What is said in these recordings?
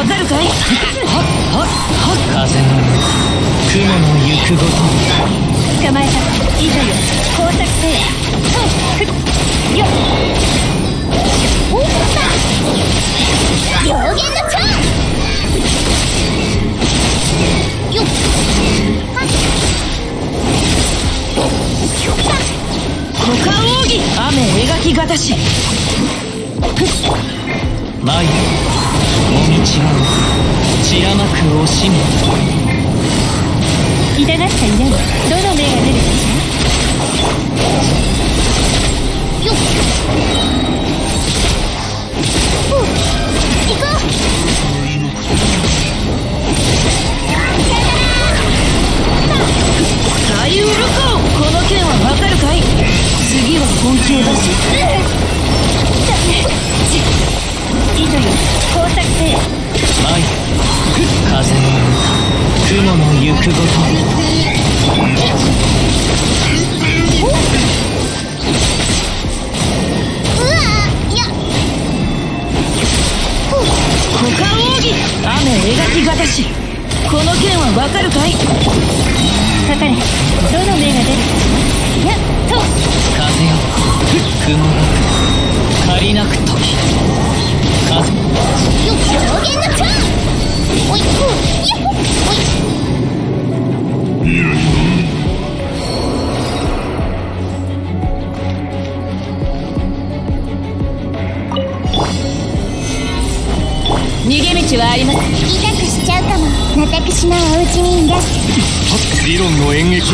わかるかい？はっ。はっ。はっ。風の雲の行くごと捕まえたいざよ工作せよふっ。よっ。おっ。た両言の蝶よっ。はっ。股間奥義雨描きがたしく惜しみ痛がった色にどの目が出るかしらよっほう行こう大ウルコこの件はわかるかい次は本気を出しいざよ工作せよ舞風の雲の行くごとうわや股間奥義雨描きがたしこの件はわかるかい？かかれどの目が出る？やっと。風よ雲が借りなく時風よ表現の蝶。おい逃げ道はあります。痛くしちゃうかも。私のお家にいらして理論の演劇。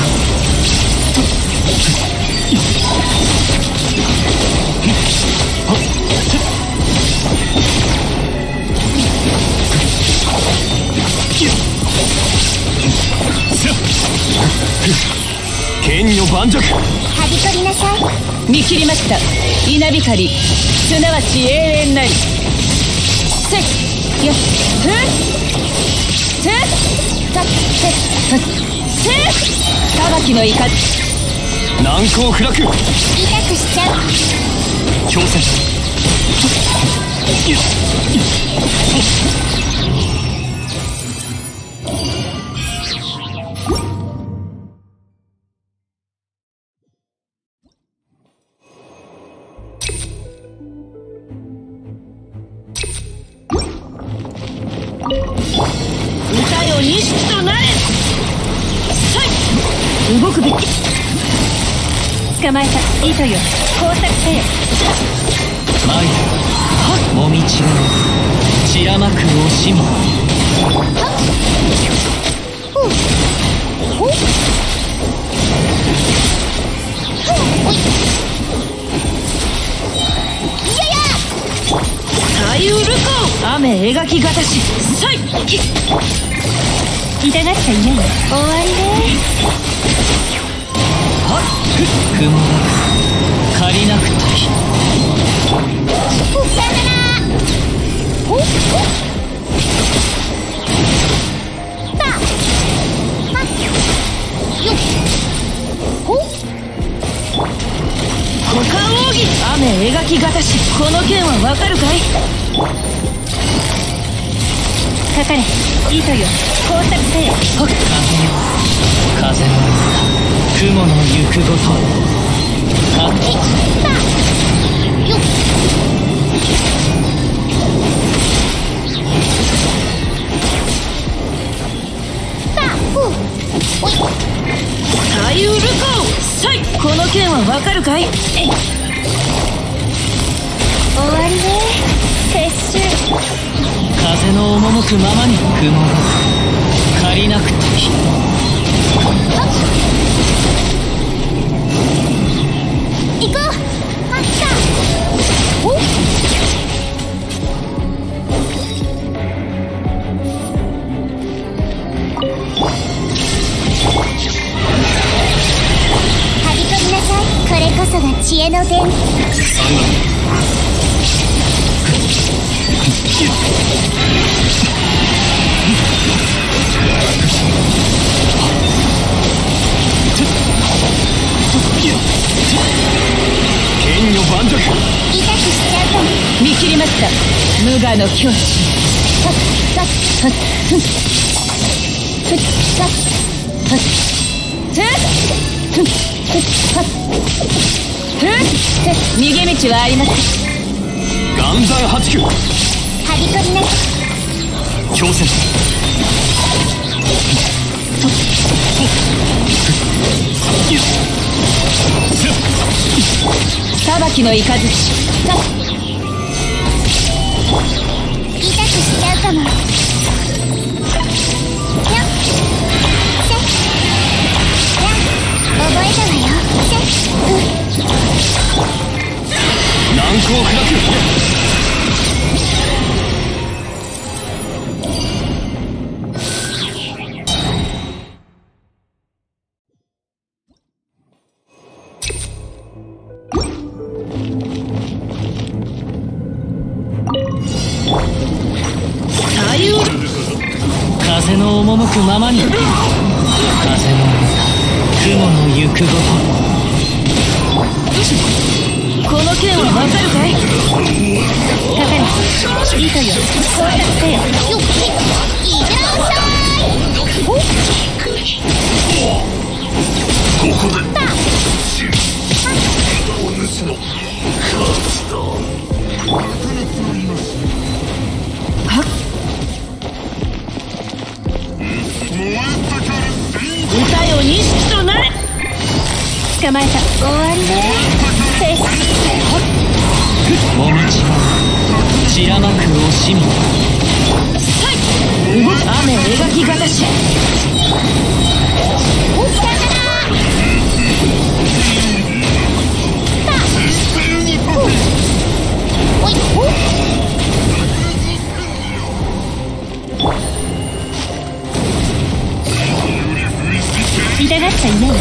剣女盤石。はびこりなさい。見切りました。稲光。すなわち永遠なり。せいやふっ。せっ。さっせっせっ。たばきの怒り難攻不落。痛くしちゃう。強戦動くべき捕まえた糸よ工作せよ舞もみ違う散らまく惜しみほうほうおいいやや大ウルコ雨描きがたしさいき痛がった嫌よ終わりねはっ雲が借りなく時ほうさよならほうほうたはっよっほう股間奥義雨描きがたしこの件はわかるかいかかれ。糸よ。工作せよ風よ風の雲の行くごとはよっ。たほうおい大ウルコさいこの件はわかるかいえい終わりね撤収風の赴くままに雲が借りなくていい。っはっふんって逃げ道はありません岩山八九はびこりなさ強戦裁きの雷 痛くしちゃうかも。くままに。風の雲の行くごと。この剣はわかるかい？かかる糸よ到達せよわりねせもみちは散らまく惜しみ雨描きがたしおい痛がっちゃいないどの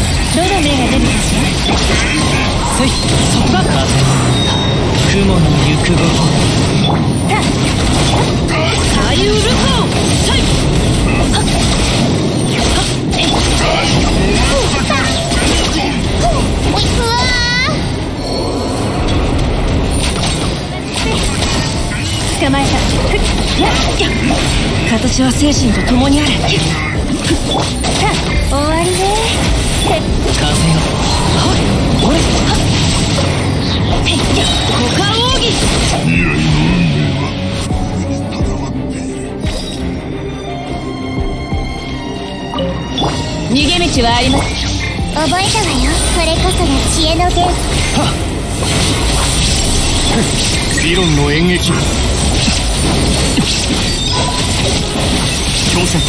目が出るかしらそいそば風雲の行くごと左右ルコさいおいうわー捕まえたふっやっやっ形は精神と共にあるさあ終わりね道はあります。覚えたわよこれこそが知恵の源理論の演劇強戦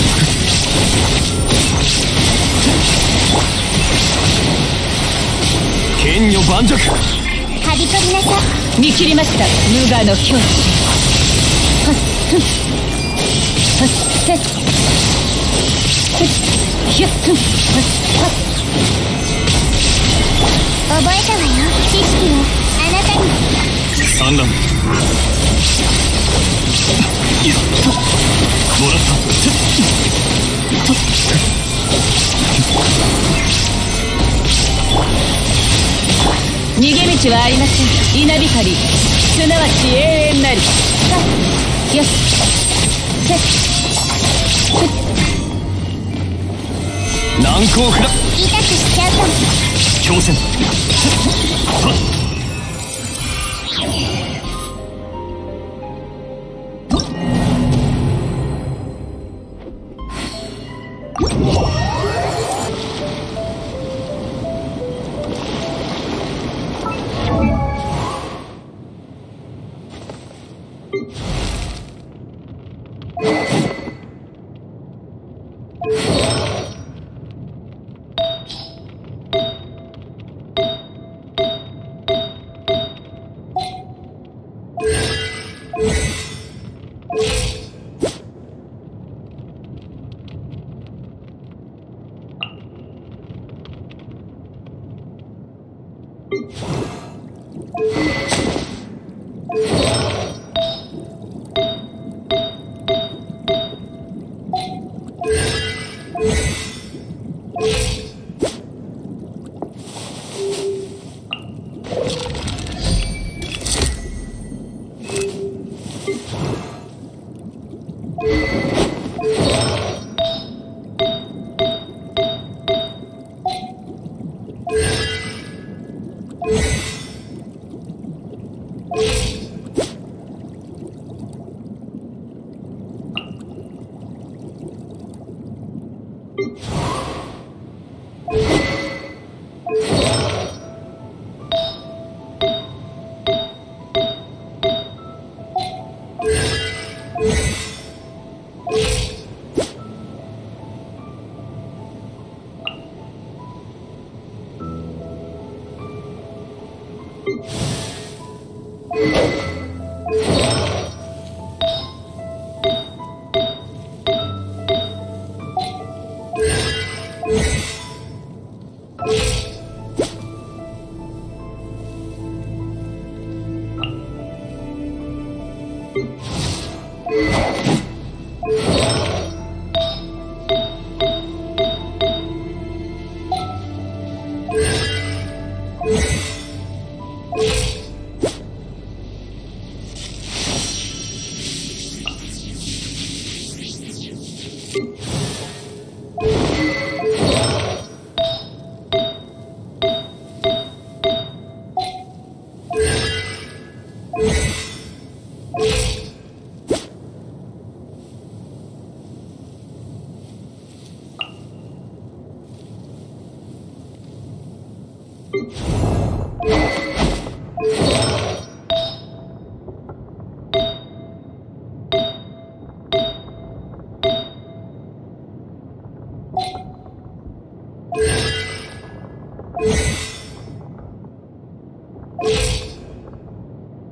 剣女盤石。はびこりなさ見切りました無我の境地はっふんはっへっふっひゃっふんはっはっ覚えたわよ知識はあなたに三段いや。もらった。逃げ道はありません。稲光すなわち永遠なりさよしせっ難攻不落痛くしちゃうかも強戦 you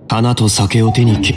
花と酒を手に